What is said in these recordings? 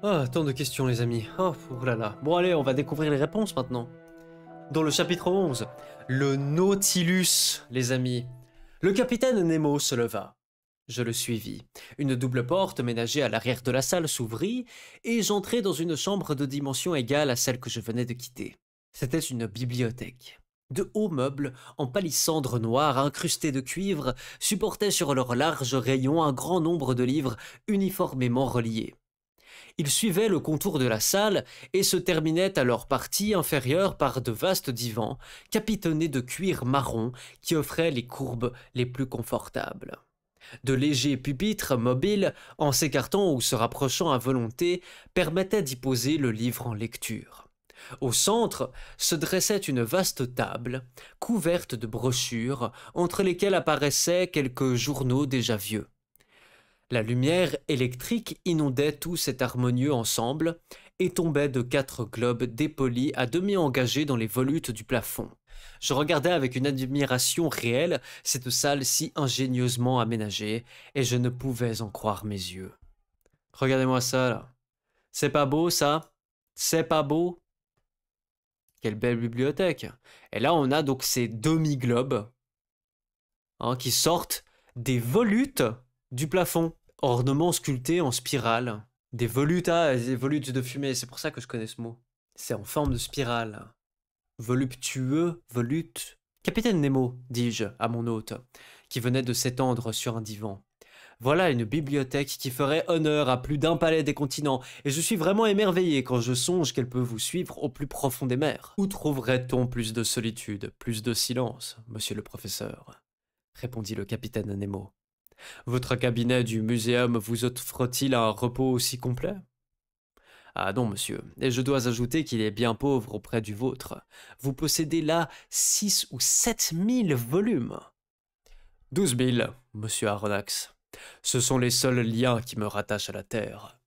Ah, tant de questions, les amis. Oh, oh là là. Bon, allez, on va découvrir les réponses maintenant. Dans le chapitre 11, le Nautilus, les amis. Le capitaine Nemo se leva. Je le suivis. Une double porte ménagée à l'arrière de la salle s'ouvrit, et j'entrai dans une chambre de dimension égale à celle que je venais de quitter. C'était une bibliothèque. De hauts meubles en palissandre noire incrustés de cuivre supportaient sur leurs larges rayons un grand nombre de livres uniformément reliés. Ils suivaient le contour de la salle et se terminaient à leur partie inférieure par de vastes divans, capitonnés de cuir marron qui offraient les courbes les plus confortables. De légers pupitres mobiles, en s'écartant ou se rapprochant à volonté, permettaient d'y poser le livre en lecture. Au centre se dressait une vaste table, couverte de brochures, entre lesquelles apparaissaient quelques journaux déjà vieux. La lumière électrique inondait tout cet harmonieux ensemble et tombait de quatre globes dépolis à demi engagés dans les volutes du plafond. Je regardais avec une admiration réelle cette salle si ingénieusement aménagée, et je ne pouvais en croire mes yeux. Regardez-moi ça, là. C'est pas beau, ça? C'est pas beau? Quelle belle bibliothèque Et là, on a donc ces demi-globes hein, qui sortent des volutes du plafond, ornements sculptés en spirale. Des volutes, ah, des volutes de fumée, c'est pour ça que je connais ce mot. C'est en forme de spirale. Voluptueux, volute. Capitaine Nemo, dis-je à mon hôte, qui venait de s'étendre sur un divan. Voilà une bibliothèque qui ferait honneur à plus d'un palais des continents, et je suis vraiment émerveillé quand je songe qu'elle peut vous suivre au plus profond des mers. Où trouverait-on plus de solitude, plus de silence, monsieur le professeur? répondit le capitaine Nemo. Votre cabinet du muséum vous offre-t-il un repos aussi complet? Ah non, monsieur, et je dois ajouter qu'il est bien pauvre auprès du vôtre. Vous possédez là six ou sept mille volumes. Douze mille, monsieur Aronnax. Ce sont les seuls liens qui me rattachent à la Terre.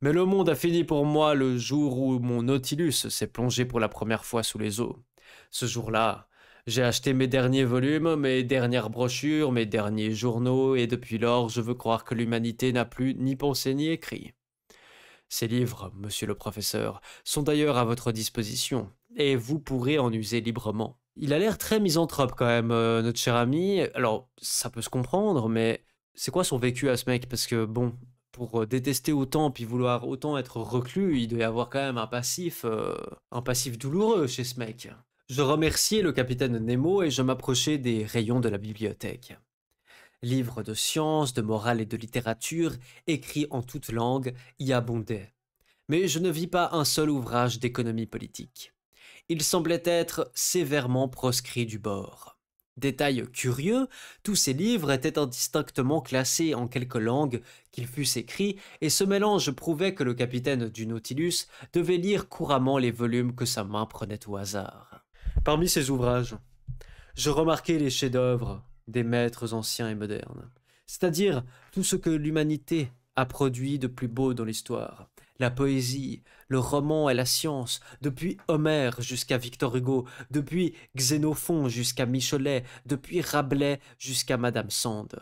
Mais le monde a fini pour moi le jour où mon Nautilus s'est plongé pour la première fois sous les eaux. Ce jour-là, j'ai acheté mes derniers volumes, mes dernières brochures, mes derniers journaux, et depuis lors je veux croire que l'humanité n'a plus ni pensé ni écrit. Ces livres, monsieur le professeur, sont d'ailleurs à votre disposition, et vous pourrez en user librement. Il a l'air très misanthrope quand même, euh, notre cher ami. Alors, ça peut se comprendre, mais c'est quoi son vécu à ce mec? Parce que, bon, pour euh, détester autant puis vouloir autant être reclus, il doit y avoir quand même un passif, euh, un passif douloureux chez ce mec. Je remerciais le capitaine Nemo et je m'approchais des rayons de la bibliothèque livres de sciences, de morale et de littérature, écrits en toutes langues, y abondaient. Mais je ne vis pas un seul ouvrage d'économie politique. Il semblait être sévèrement proscrit du bord. Détail curieux, tous ces livres étaient indistinctement classés en quelques langues qu'ils fussent écrits, et ce mélange prouvait que le capitaine du Nautilus devait lire couramment les volumes que sa main prenait au hasard. Parmi ces ouvrages, je remarquai les chefs-d'œuvre, des maîtres anciens et modernes, c'est-à-dire tout ce que l'humanité a produit de plus beau dans l'histoire, la poésie, le roman et la science, depuis Homère jusqu'à Victor Hugo, depuis Xénophon jusqu'à Michelet, depuis Rabelais jusqu'à Madame Sand.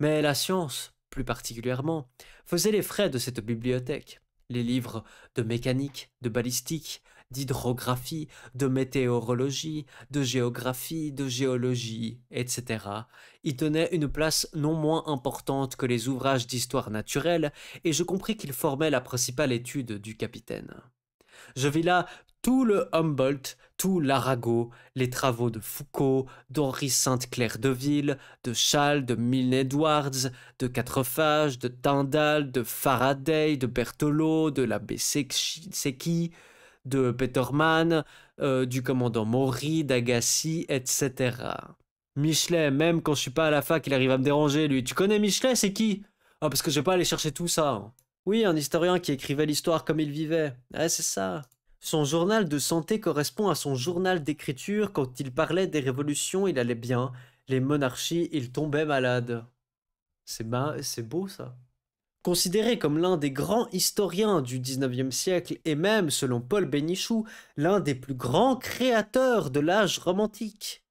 Mais la science, plus particulièrement, faisait les frais de cette bibliothèque. Les livres de mécanique, de balistique, d'hydrographie, de météorologie, de géographie, de géologie, etc. y tenait une place non moins importante que les ouvrages d'histoire naturelle, et je compris qu'il formait la principale étude du capitaine. Je vis là tout le Humboldt, tout l'Arago, les travaux de Foucault, d'Henri Sainte-Claire de Ville, de Chasles, de Milne Edwards, de Quatrefages, de Tyndall, de Faraday, de Berthelot, de l'abbé Secchi, de Peterman, euh, du commandant Maury, d'Agassi, etc. Michelet, même quand je suis pas à la fac, il arrive à me déranger, lui. Tu connais Michelet, c'est qui? Ah, parce que je vais pas aller chercher tout ça. Hein. Oui, un historien qui écrivait l'histoire comme il vivait. Ah, c'est ça. Son journal de santé correspond à son journal d'écriture. Quand il parlait des révolutions, il allait bien. Les monarchies, il tombait malade. C'est beau ça. Considéré comme l'un des grands historiens du XIXe siècle et même, selon Paul Bénichou, l'un des plus grands créateurs de l'âge romantique.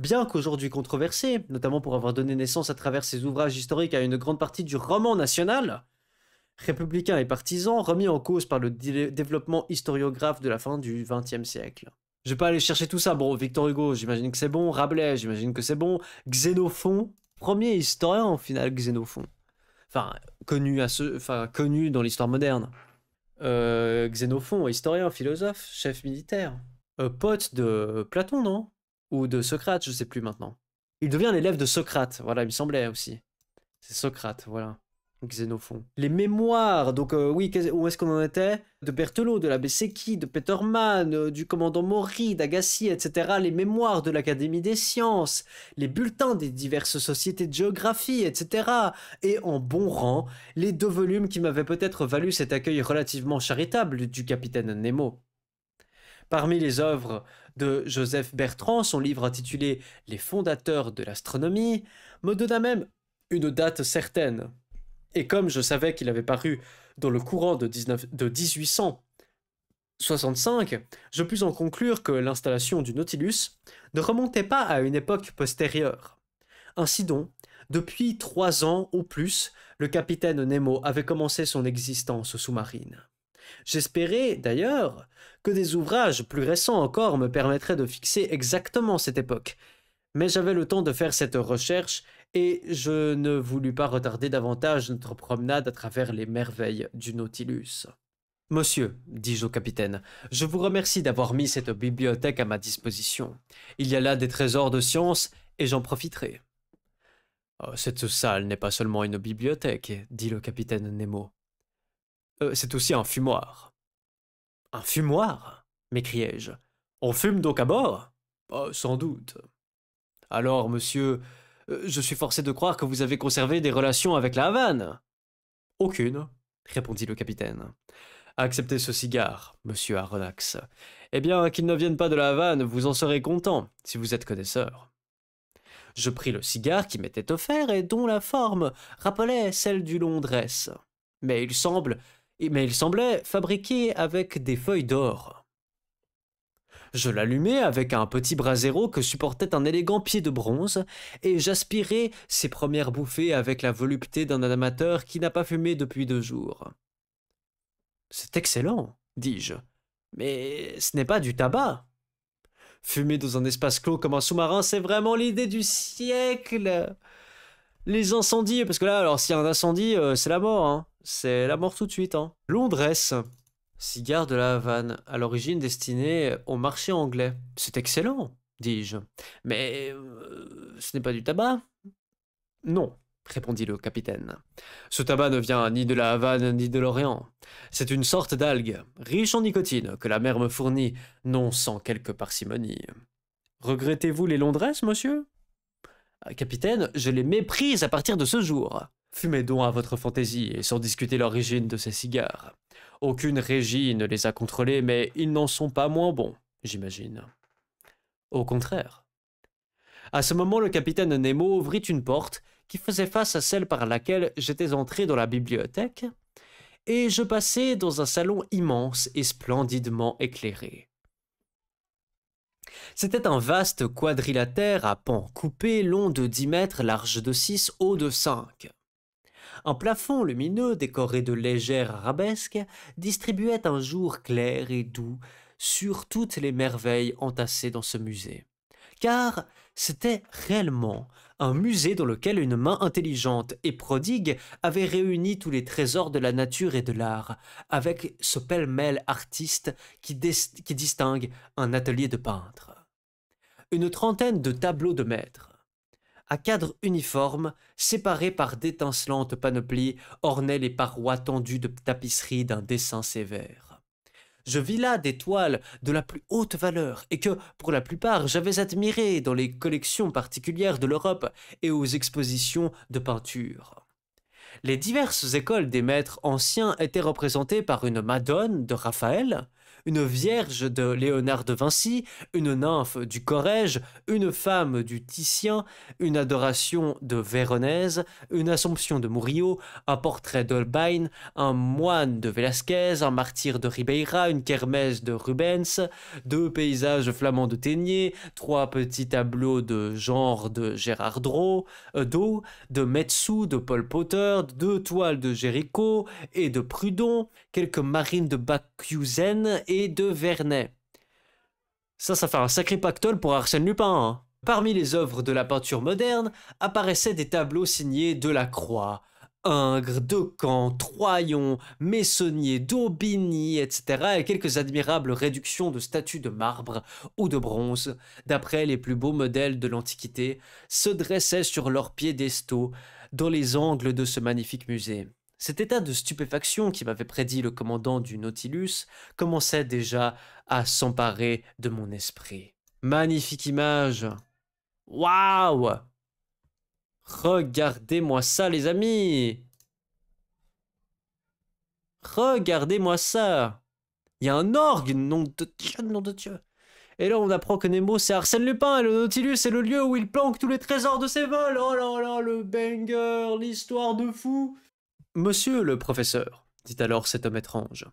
Bien qu'aujourd'hui controversé, notamment pour avoir donné naissance à travers ses ouvrages historiques à une grande partie du roman national, républicain et partisan, remis en cause par le développement historiographe de la fin du XXe siècle. Je vais pas aller chercher tout ça. Bon, Victor Hugo, j'imagine que c'est bon. Rabelais, j'imagine que c'est bon. Xénophon, premier historien au final, Xénophon. Enfin, connu, à ce, enfin, connu dans l'histoire moderne. Euh, Xénophon, historien, philosophe, chef militaire. Euh, pote de Platon, non? Ou de Socrate, je sais plus maintenant. Il devient l'élève de Socrate, voilà, il me semblait aussi. C'est Socrate, voilà. Les mémoires, donc euh, oui, où est-ce qu'on en était? De Berthelot, de l'abbé Secchi, de Petermann, euh, du commandant Maury, d'Agassi, etc. Les mémoires de l'Académie des sciences, les bulletins des diverses sociétés de géographie, etc. Et en bon rang, les deux volumes qui m'avaient peut-être valu cet accueil relativement charitable du capitaine Nemo. Parmi les œuvres de Joseph Bertrand, son livre intitulé Les fondateurs de l'astronomie, me donna même une date certaine, et comme je savais qu'il avait paru dans le courant de, 1865, je pus en conclure que l'installation du Nautilus ne remontait pas à une époque postérieure. Ainsi donc, depuis trois ans ou plus, le capitaine Nemo avait commencé son existence sous-marine. J'espérais, d'ailleurs, que des ouvrages plus récents encore me permettraient de fixer exactement cette époque, mais j'avais le temps de faire cette recherche et je ne voulus pas retarder davantage notre promenade à travers les merveilles du Nautilus. Monsieur, dis-je au capitaine, je vous remercie d'avoir mis cette bibliothèque à ma disposition. Il y a là des trésors de science, et j'en profiterai. Oh, cette salle n'est pas seulement une bibliothèque, dit le capitaine Nemo. Euh, c'est aussi un fumoir. Un fumoir? m'écriai-je. On fume donc à bord? Oh, Sans doute. Alors, monsieur, je suis forcé de croire que vous avez conservé des relations avec la Havane. Aucune, répondit le capitaine. Acceptez ce cigare, monsieur Aronnax. Eh bien, qu'il ne vienne pas de la Havane, vous en serez content, si vous êtes connaisseur. Je pris le cigare qui m'était offert et dont la forme rappelait celle du Londres. Mais il semble, mais il semblait fabriqué avec des feuilles d'or. Je l'allumai avec un petit brasero que supportait un élégant pied de bronze, et j'aspirai ses premières bouffées avec la volupté d'un amateur qui n'a pas fumé depuis deux jours. C'est excellent, dis-je, mais ce n'est pas du tabac. Fumer dans un espace clos comme un sous-marin, c'est vraiment l'idée du siècle. Les incendies, parce que là, alors s'il y a un incendie, euh, c'est la mort, hein. C'est la mort tout de suite, hein. Londres, Cigare de la Havane, à l'origine destiné au marché anglais. C'est excellent, dis-je. Mais euh, ce n'est pas du tabac? Non, répondit le capitaine. Ce tabac ne vient ni de la Havane ni de l'Orient. C'est une sorte d'algue, riche en nicotine, que la mer me fournit, non sans quelque parcimonie. Regrettez-vous les Londresses, monsieur? Ah, Capitaine, je les méprise à partir de ce jour. Fumez donc à votre fantaisie et sans discuter l'origine de ces cigares. Aucune régie ne les a contrôlés, mais ils n'en sont pas moins bons, j'imagine. Au contraire. À ce moment, le capitaine Nemo ouvrit une porte qui faisait face à celle par laquelle j'étais entré dans la bibliothèque, et je passai dans un salon immense et splendidement éclairé. C'était un vaste quadrilatère à pans coupés, long de dix mètres, large de six, haut de cinq. Un plafond lumineux décoré de légères arabesques distribuait un jour clair et doux sur toutes les merveilles entassées dans ce musée. Car c'était réellement un musée dans lequel une main intelligente et prodigue avait réuni tous les trésors de la nature et de l'art, avec ce pêle-mêle artiste qui, qui distingue un atelier de peintre. Une trentaine de tableaux de maîtres, à cadre uniforme, séparés par d'étincelantes panoplies, ornaient les parois tendues de tapisserie d'un dessin sévère. Je vis là des toiles de la plus haute valeur et que, pour la plupart, j'avais admirées dans les collections particulières de l'Europe et aux expositions de peinture. Les diverses écoles des maîtres anciens étaient représentées par une Madone de Raphaël, une vierge de Léonard de Vinci, une nymphe du Corrège, une femme du Titien, une adoration de Véronèse, une assomption de Murillo, un portrait d'Holbein, un moine de Velázquez, un martyr de Ribeira, une kermesse de Rubens, deux paysages flamands de Ténier, trois petits tableaux de genre de Gérard Drault, euh, de Metsu, de Paul Potter, deux toiles de Géricault et de Prudon, quelques marines de Bakuzen et de Vernet. Ça, ça fait un sacré pactole pour Arsène Lupin. Hein. Parmi les œuvres de la peinture moderne apparaissaient des tableaux signés Delacroix, Ingres, Decamps, Troyon, Messonnier, Daubigny, etc. et quelques admirables réductions de statues de marbre ou de bronze, d'après les plus beaux modèles de l'Antiquité, se dressaient sur leurs piédestaux dans les angles de ce magnifique musée. Cet état de stupéfaction qui m'avait prédit le commandant du Nautilus commençait déjà à s'emparer de mon esprit. Magnifique image. Waouh! Regardez-moi ça, les amis! Regardez-moi ça! Il y a un orgue, nom de Dieu, nom de Dieu! Et là, on apprend que Nemo, c'est Arsène Lupin, et le Nautilus est le lieu où il planque tous les trésors de ses vols. Oh là là, le banger, l'histoire de fou Monsieur le professeur, dit alors cet homme étrange,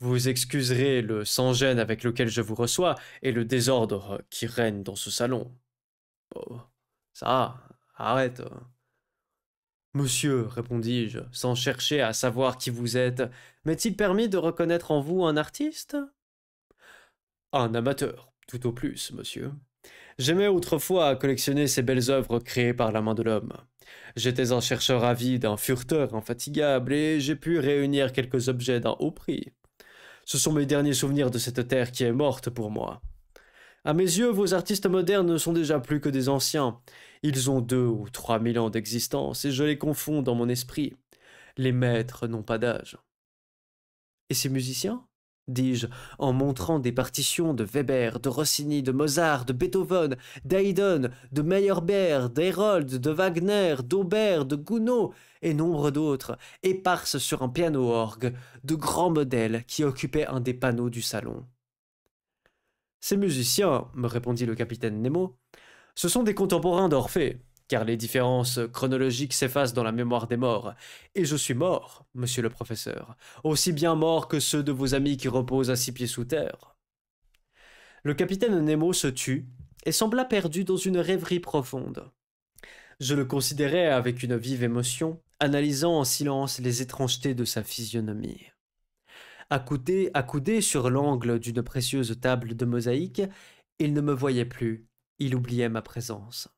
vous excuserez le sans-gêne avec lequel je vous reçois et le désordre qui règne dans ce salon. Oh, ça, arrête. Monsieur, répondis-je, sans chercher à savoir qui vous êtes, m'est-il permis de reconnaître en vous un artiste? Un amateur, tout au plus, monsieur. J'aimais autrefois collectionner ces belles œuvres créées par la main de l'homme. J'étais un chercheur avide, un furteur infatigable, et j'ai pu réunir quelques objets d'un haut prix. Ce sont mes derniers souvenirs de cette terre qui est morte pour moi. À mes yeux, vos artistes modernes ne sont déjà plus que des anciens. Ils ont deux ou trois mille ans d'existence, et je les confonds dans mon esprit. Les maîtres n'ont pas d'âge. Et ces musiciens? Dis-je, en montrant des partitions de Weber, de Rossini, de Mozart, de Beethoven, d'Haydn, de Meyerbeer, d'Herold, de Wagner, d'Aubert, de Gounod, et nombre d'autres, éparses sur un piano-orgue, de grands modèles qui occupaient un des panneaux du salon. Ces musiciens, me répondit le capitaine Nemo, ce sont des contemporains d'Orphée car les différences chronologiques s'effacent dans la mémoire des morts. Et je suis mort, monsieur le professeur, aussi bien mort que ceux de vos amis qui reposent à six pieds sous terre. Le capitaine Nemo se tut et sembla perdu dans une rêverie profonde. Je le considérais avec une vive émotion, analysant en silence les étrangetés de sa physionomie. Accoudé, accoudé sur l'angle d'une précieuse table de mosaïque, il ne me voyait plus, il oubliait ma présence.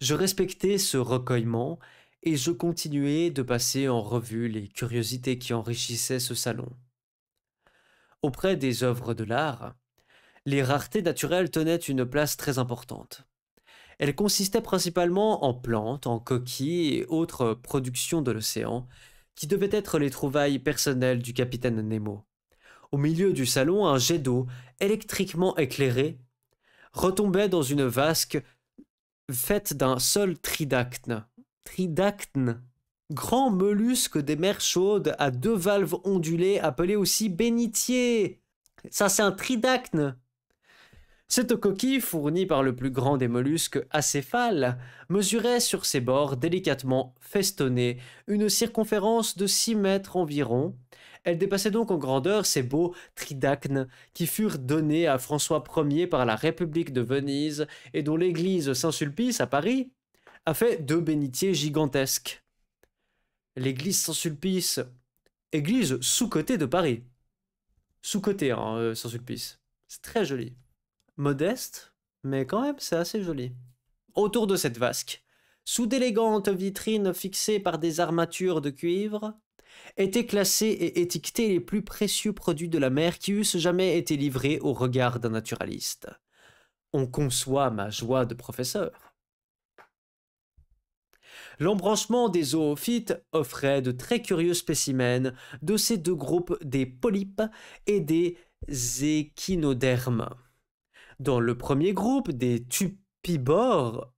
Je respectais ce recueillement et je continuais de passer en revue les curiosités qui enrichissaient ce salon. Auprès des œuvres de l'art, les raretés naturelles tenaient une place très importante. Elles consistaient principalement en plantes, en coquilles et autres productions de l'océan, qui devaient être les trouvailles personnelles du capitaine Nemo. Au milieu du salon, un jet d'eau, électriquement éclairé, retombait dans une vasque faite d'un seul tridacne. Tridacne. Grand mollusque des mers chaudes à deux valves ondulées appelé aussi bénitier. Ça, c'est un tridacne. Cette coquille, fournie par le plus grand des mollusques acéphales, mesurait sur ses bords délicatement festonnés une circonférence de six mètres environ, elle dépassait donc en grandeur ces beaux tridacnes qui furent donnés à François Ier par la République de Venise et dont l'église Saint-Sulpice à Paris a fait deux bénitiers gigantesques. L'église Saint-Sulpice, église sous-cotée de Paris. Sous-cotée, hein, euh, Saint-Sulpice. C'est très joli. Modeste, mais quand même, c'est assez joli. Autour de cette vasque, sous d'élégantes vitrines fixées par des armatures de cuivre, étaient classés et étiquetés les plus précieux produits de la mer qui eussent jamais été livrés au regard d'un naturaliste. On conçoit ma joie de professeur. L'embranchement des zoophytes offrait de très curieux spécimens de ces deux groupes des polypes et des échinodermes. Dans le premier groupe, des tupibores,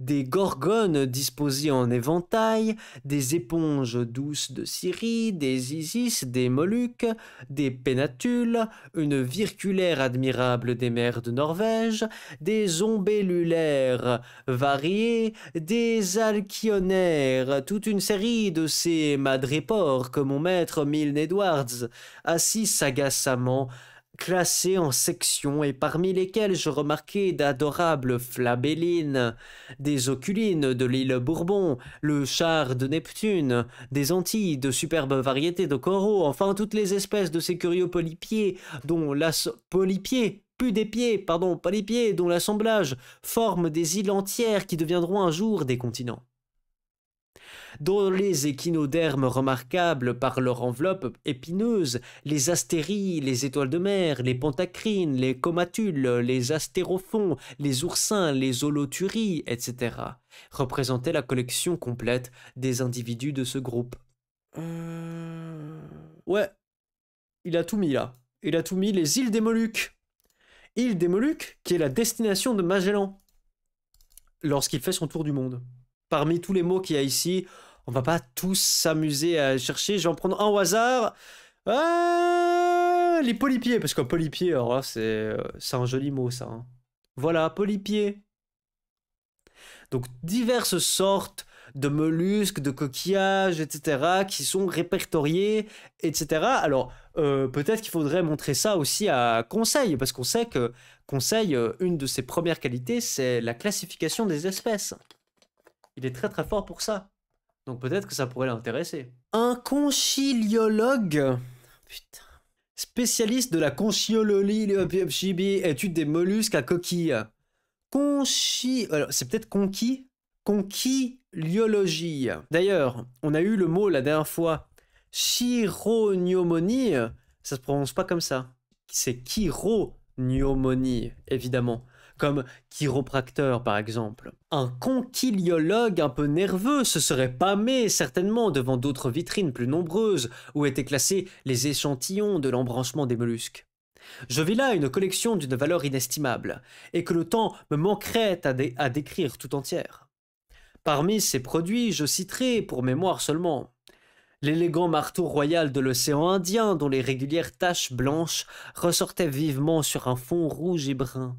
des gorgones disposées en éventail, des éponges douces de Syrie, des isis, des moluques, des pénatules, une virculaire admirable des mers de Norvège, des ombellulaires variés, des alcyonnaires, toute une série de ces madrépores que mon maître Milne Edwards assis sagacement classés en sections et parmi lesquels je remarquai d'adorables flabellines, des oculines de l'île Bourbon, le char de Neptune, des Antilles, de superbes variétés de coraux, enfin toutes les espèces de ces curieux polypiers, dont plus des pieds, pardon, polypiers, dont l'assemblage forme des îles entières qui deviendront un jour des continents dont les échinodermes remarquables par leur enveloppe épineuse, les astéries, les étoiles de mer, les pentacrines, les comatules, les astérophons, les oursins, les holoturies, etc., représentaient la collection complète des individus de ce groupe. Euh... Ouais, il a tout mis là. Il a tout mis les îles des Moluques. Île des Moluques, qui est la destination de Magellan lorsqu'il fait son tour du monde parmi tous les mots qu'il y a ici, on va pas tous s'amuser à chercher. Je vais en prendre un au hasard. Ah, les polypiers, parce qu'un polypier, alors c'est un joli mot, ça. Hein. Voilà, polypier. Donc, diverses sortes de mollusques, de coquillages, etc., qui sont répertoriés, etc. Alors, euh, peut-être qu'il faudrait montrer ça aussi à Conseil, parce qu'on sait que Conseil, euh, une de ses premières qualités, c'est la classification des espèces. Il est très très fort pour ça. Donc peut-être que ça pourrait l'intéresser. Un conchiliologue. Putain. Spécialiste de la conchiologie, étude des mollusques à coquilles. Conchi... c'est peut-être conquis Conchiliologie. D'ailleurs, on a eu le mot la dernière fois. Chirognomonie. Ça se prononce pas comme ça. C'est chirognomonie, évidemment comme chiropracteur par exemple. Un conchiliologue un peu nerveux se serait pâmé certainement devant d'autres vitrines plus nombreuses où étaient classés les échantillons de l'embranchement des mollusques. Je vis là une collection d'une valeur inestimable, et que le temps me manquerait à décrire tout entière. Parmi ces produits, je citerai, pour mémoire seulement, l'élégant marteau royal de l'océan Indien dont les régulières taches blanches ressortaient vivement sur un fond rouge et brun,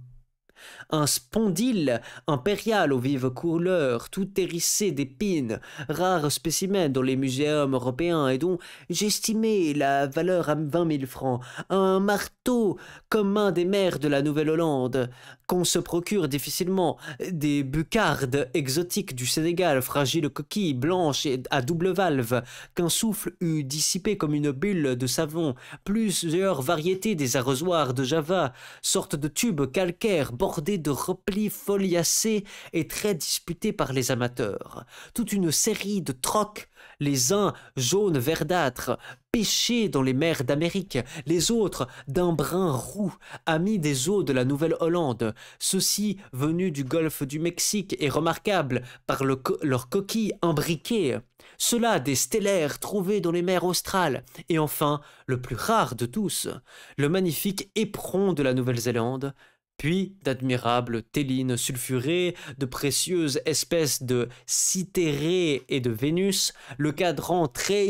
un spondyle impérial aux vives couleurs, tout hérissé d'épines, rare spécimen dans les muséums européens et dont j'estimais la valeur à vingt mille francs, un marteau commun des mers de la Nouvelle-Hollande, qu'on se procure difficilement, des bucardes exotiques du Sénégal, fragiles coquilles blanches et à double valve, qu'un souffle eût dissipé comme une bulle de savon, plusieurs variétés des arrosoirs de Java, sortes de tubes calcaires de replis foliacés et très disputés par les amateurs. Toute une série de trocs, les uns jaunes verdâtres, pêchés dans les mers d'Amérique, les autres d'un brun roux, amis des eaux de la Nouvelle-Hollande, ceux-ci venus du golfe du Mexique et remarquables par leurs coquilles imbriquées, ceux-là des stellaires trouvés dans les mers australes, et enfin, le plus rare de tous, le magnifique éperon de la Nouvelle-Zélande, puis d'admirables télines sulfurées, de précieuses espèces de citérées et de Vénus, le cadran très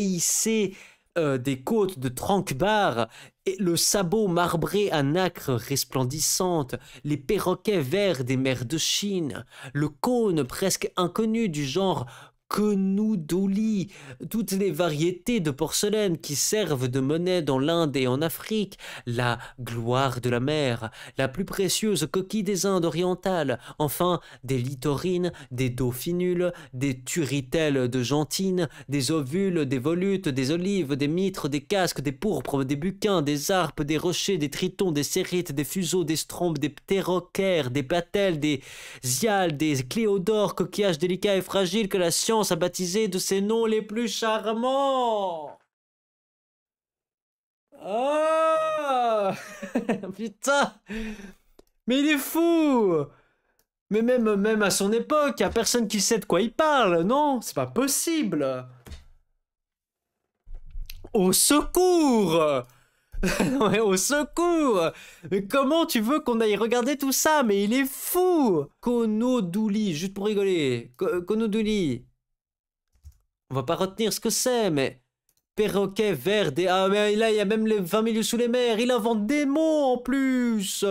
euh, des côtes de Tranquebar, et le sabot marbré à nacre resplendissante, les perroquets verts des mers de Chine, le cône presque inconnu du genre Konoudoli, toutes les variétés de porcelaine qui servent de monnaie dans l'Inde et en Afrique, la gloire de la mer, la plus précieuse coquille des Indes orientales, enfin des litorines, des dauphinules, des turitelles de gentine, des ovules, des volutes, des olives, des mitres, des casques, des pourpres, des buquins, des harpes, des rochers, des tritons, des sérites, des fuseaux, des strombes, des ptérocaires, des patelles, des ziales, des cléodores, coquillages délicats et fragiles que la science à baptiser de ses noms les plus charmants. Ah Putain. Mais il est fou. Mais même, même à son époque, y a personne qui sait de quoi il parle, non? C'est pas possible. Au secours. Au secours. Mais comment tu veux qu'on aille regarder tout ça? Mais il est fou. Konodouli, juste pour rigoler. Ko- Konodouli. On va pas retenir ce que c'est, mais... Perroquet vert des... Ah, mais là, il y a même les 20 milieux sous les mers. Il invente des mots, en plus.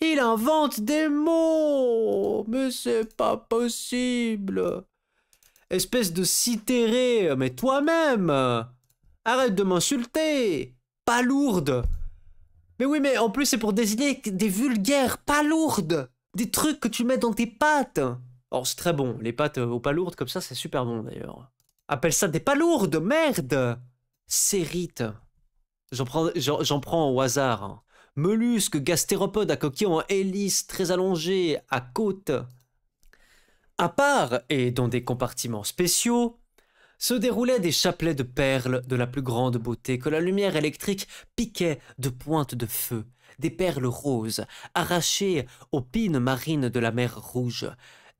Il invente des mots Mais c'est pas possible. Espèce de citéré, mais toi-même. Arrête de m'insulter. Pas lourde. Mais oui, mais en plus, c'est pour désigner des vulgaires pas lourdes. Des trucs que tu mets dans tes pâtes Oh, c'est très bon. Les pâtes aux pas lourdes comme ça, c'est super bon, d'ailleurs. Appelle ça des pas lourdes, merde Sérite. J'en prends, j'en, j'en prends au hasard. hein. Mollusque, gastéropode à coquille en hélice, très allongé, à côte. À part, et dans des compartiments spéciaux, se déroulaient des chapelets de perles de la plus grande beauté que la lumière électrique piquait de pointes de feu, des perles roses, arrachées aux pines marines de la mer Rouge,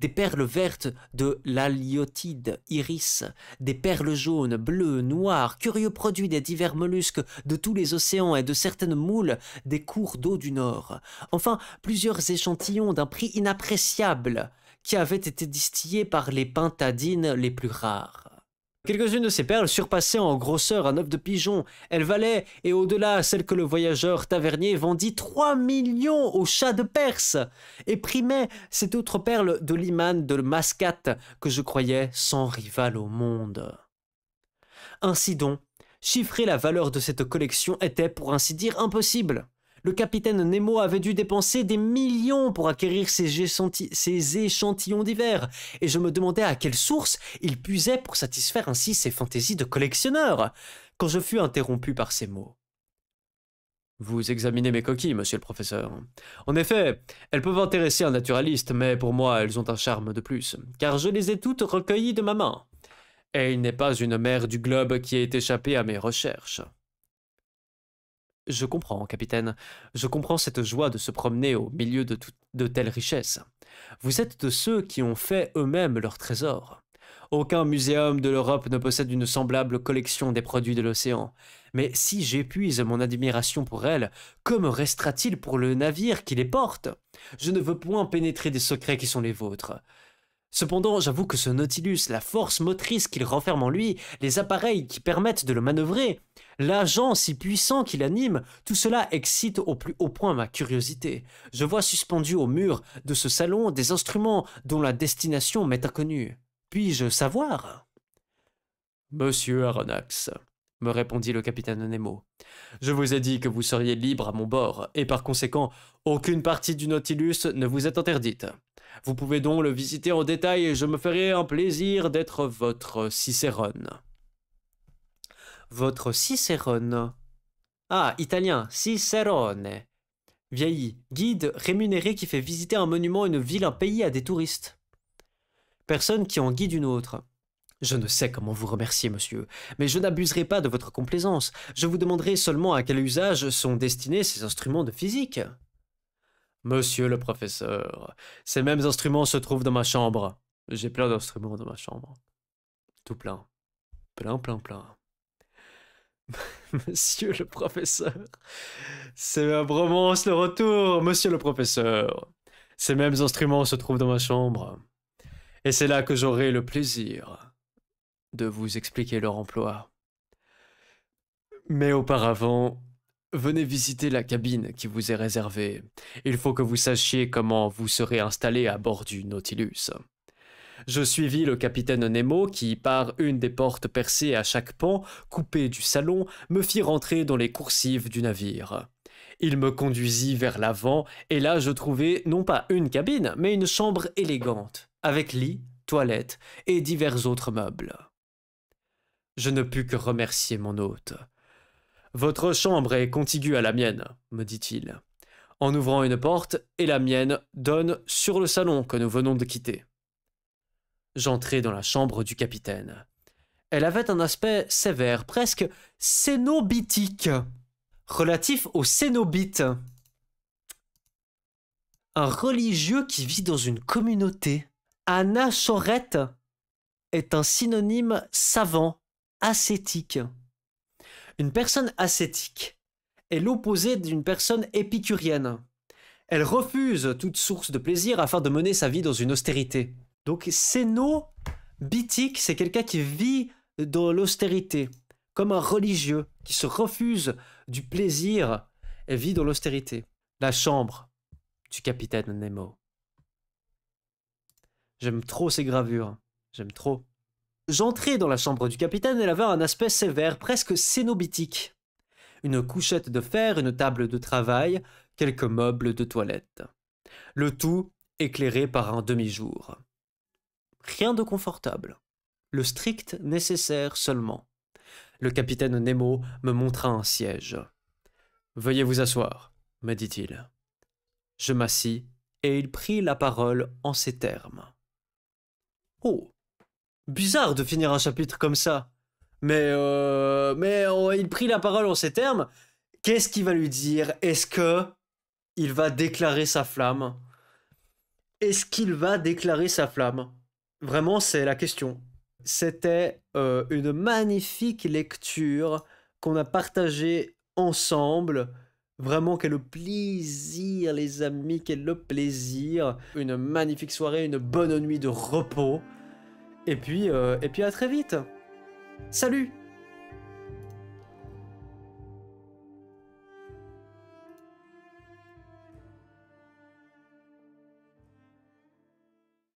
des perles vertes de l'aliotide iris, des perles jaunes, bleues, noires, curieux produits des divers mollusques de tous les océans et de certaines moules des cours d'eau du Nord. Enfin, plusieurs échantillons d'un prix inappréciable qui avaient été distillés par les pintadines les plus rares. Quelques-unes de ces perles surpassaient en grosseur un œuf de pigeon. Elles valaient, et au-delà, celle que le voyageur tavernier vendit 3 millions au chat de Perse, et primait cette autre perle de l'imane de Mascate que je croyais sans rival au monde. Ainsi donc, chiffrer la valeur de cette collection était, pour ainsi dire, impossible. Le capitaine Nemo avait dû dépenser des millions pour acquérir ces, échanti- ces échantillons divers, et je me demandais à quelle source il puisait pour satisfaire ainsi ses fantaisies de collectionneur, quand je fus interrompu par ces mots. Vous examinez mes coquilles, monsieur le professeur. En effet, elles peuvent intéresser un naturaliste, mais pour moi, elles ont un charme de plus, car je les ai toutes recueillies de ma main. Et il n'est pas une mère du globe qui ait échappé à mes recherches. Je comprends, capitaine. Je comprends cette joie de se promener au milieu de, telles richesses. Vous êtes de ceux qui ont fait eux-mêmes leurs trésors. Aucun muséum de l'Europe ne possède une semblable collection des produits de l'océan. Mais si j'épuise mon admiration pour elles, que me restera-t-il pour le navire qui les porte? Je ne veux point pénétrer des secrets qui sont les vôtres. Cependant, j'avoue que ce Nautilus, la force motrice qu'il renferme en lui, les appareils qui permettent de le manœuvrer, l'agent si puissant qui l'anime, tout cela excite au plus haut point ma curiosité. Je vois suspendus au mur de ce salon des instruments dont la destination m'est inconnue. Puis-je savoir? Monsieur Aronnax, me répondit le capitaine Nemo, je vous ai dit que vous seriez libre à mon bord, et par conséquent, aucune partie du Nautilus ne vous est interdite. Vous pouvez donc le visiter en détail et je me ferai un plaisir d'être votre Cicérone. Votre Cicérone Ah, italien, Cicerone. Vieilli, guide rémunéré qui fait visiter un monument, une ville, un pays à des touristes. Personne qui en guide une autre. Je ne sais comment vous remercier, monsieur, mais je n'abuserai pas de votre complaisance. Je vous demanderai seulement à quel usage sont destinés ces instruments de physique. Monsieur le professeur, ces mêmes instruments se trouvent dans ma chambre. J'ai plein d'instruments dans ma chambre. Tout plein. Plein, plein, plein. Monsieur le professeur, c'est ma bromance le retour, monsieur le professeur. Ces mêmes instruments se trouvent dans ma chambre. Et c'est là que j'aurai le plaisir de vous expliquer leur emploi. Mais auparavant, venez visiter la cabine qui vous est réservée. Il faut que vous sachiez comment vous serez installé à bord du Nautilus. Je suivis le capitaine Nemo qui, par une des portes percées à chaque pan, coupé du salon, me fit rentrer dans les coursives du navire. Il me conduisit vers l'avant, et là je trouvai non pas une cabine, mais une chambre élégante, avec lit, toilette et divers autres meubles. Je ne pus que remercier mon hôte. Votre chambre est contiguë à la mienne, me dit-il, en ouvrant une porte, et la mienne donne sur le salon que nous venons de quitter. J'entrai dans la chambre du capitaine. Elle avait un aspect sévère, presque cénobitique, relatif au cénobite. Un religieux qui vit dans une communauté. Anachorète est un synonyme savant, ascétique. Une personne ascétique est l'opposé d'une personne épicurienne. Elle refuse toute source de plaisir afin de mener sa vie dans une austérité. Donc bitique, c'est quelqu'un qui vit dans l'austérité, comme un religieux qui se refuse du plaisir et vit dans l'austérité. La chambre du capitaine Nemo. J'aime trop ces gravures. J'aime trop. J'entrai dans la chambre du capitaine, elle avait un aspect sévère, presque cénobitique. Une couchette de fer, une table de travail, quelques meubles de toilette. Le tout éclairé par un demi-jour. Rien de confortable. Le strict nécessaire seulement. Le capitaine Nemo me montra un siège. Veuillez vous asseoir, me dit-il. Je m'assis, et il prit la parole en ces termes. Oh Bizarre de finir un chapitre comme ça. Mais, euh, mais oh, il prit la parole en ces termes. Qu'est-ce qu'il va lui dire? Est-ce que il va déclarer sa flamme? Est-ce qu'il va déclarer sa flamme? Vraiment, c'est la question. C'était euh, une magnifique lecture qu'on a partagée ensemble. Vraiment, quel plaisir, les amis, quel plaisir. Une magnifique soirée, une bonne nuit de repos. Et puis, euh, et à très vite. Salut